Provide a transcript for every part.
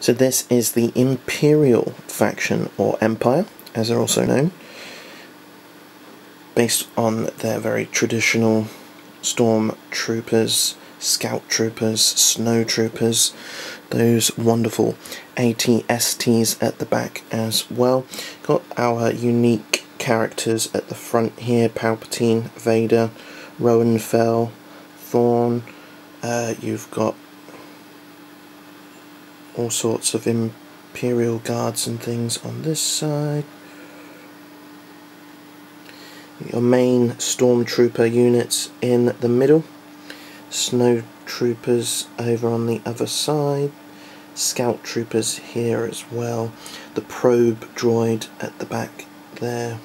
So this is the Imperial faction, or Empire, as they're also known, based on their very traditional storm troopers, scout troopers, snow troopers, those wonderful ATSTs at the back as well. Got our unique characters at the front here, Palpatine, Vader, Roan Fel, Thrawn, uh, you've got all sorts of Imperial guards and things on this side. Your main stormtrooper units in the middle, snow troopers over on the other side, scout troopers here as well, the probe droid at the back there.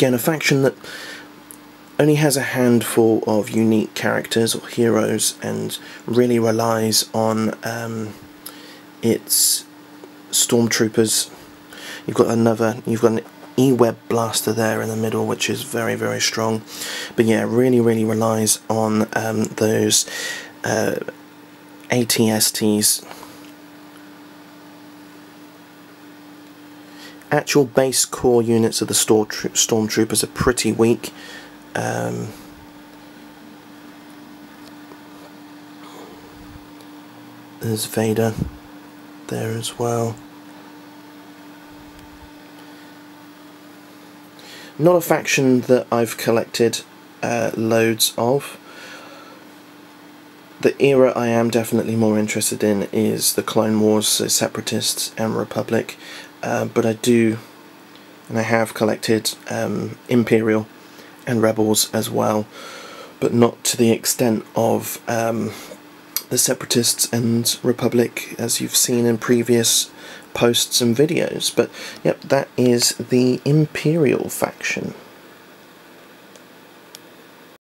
Again, a faction that only has a handful of unique characters or heroes and really relies on um, its stormtroopers. You've got another, you've got an E-Web blaster there in the middle, which is very, very strong. But yeah, really, really relies on um, those uh, ATSTs actual base core units of the stormtroopers are pretty weak. Um, there's Vader there as well. Not a faction that I've collected uh, loads of. The era I am definitely more interested in is the Clone Wars, so Separatists and Republic. Uh, but I do, and I have collected um, Imperial and Rebels as well, but not to the extent of um, the Separatists and Republic as you've seen in previous posts and videos. But yep, that is the Imperial faction.